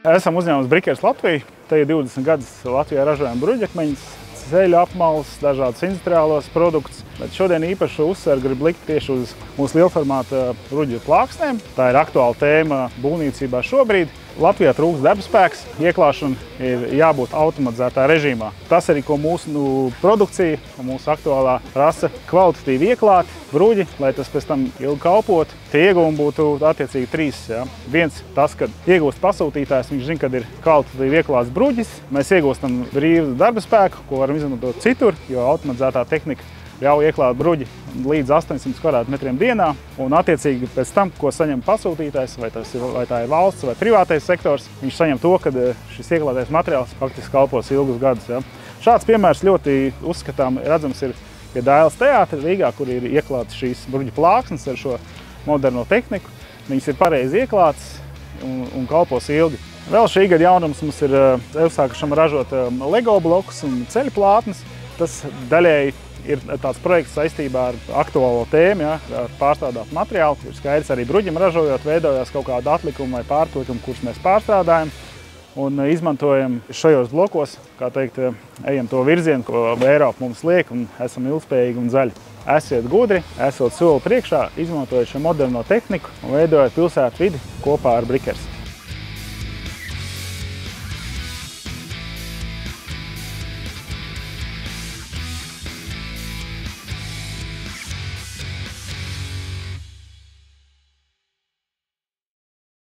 Esam uzņēmums Brikers Latvija. Te ir 20 gadus Latvijā ražojam bruģakmeņus, ceļu apmals, dažādus industriālos produktus. Bet šodien īpaši uzsver grib likt tieši uz mūsu lielformāta bruģu plāksnēm. Tā ir aktuāla tēma būvniecībā šobrīd. Latvijā trūks darba spēks, ieklāšana ir jābūt automatizētā režīmā. Tas arī, ko mūsu nu, produkcija, mūsu aktuālā prasa kvalitatīvi ieklāt bruģi, lai tas pēc tam ilgi kalpotu. Tie ieguvumi būtu attiecīgi trīs. Ja. Viens tas, ka iegūst pasūtītājs, viņš zina, kad ir kvalitatīvi ieklāts bruģis. Mēs iegūstam brīvu darba spēku, ko varam izmantot citur, jo automatizētā tehnika ļauj ieklāt bruģi līdz 800 kvadrātmetriem dienā. Un, attiecīgi, pēc tam, ko saņem pasūtītājs, vai, ir, vai tā ir valsts vai privātais sektors, viņš saņem to, ka eh, šis ieklātais materiāls faktiski kalpos ilgus gadus. Ja. Šāds piemērs ļoti uzskatām, redzams, ir pie Dailas teātra Rīgā, kur ir ieklāts šīs bruģu plāksnes ar šo moderno tehniku. Viņas ir pareizi ieklātas un, un kalpos ilgi. Vēl šī gada jaunums mums ir eh, uzsākušam ražot eh, Lego blokus un ceļu plātnes. Tas daļēji ir tāds projekts saistībā ar aktuālo tēmu, ja, ar pārstrādātu materiālu. Ir skaidrs, arī bruģim ražojot, veidojās kaut kāda atlikuma vai pārplikuma, kurus mēs pārstrādājam. Un izmantojam šajos blokos, kā teikt, ejam to virzienu, ko Eiropa mums liek, un esam ilgspējīgi un zaļi. Esiet gudri, esot soli priekšā, izmantojot šo moderno tehniku un veidojot pilsētu vidi kopā ar Brikers.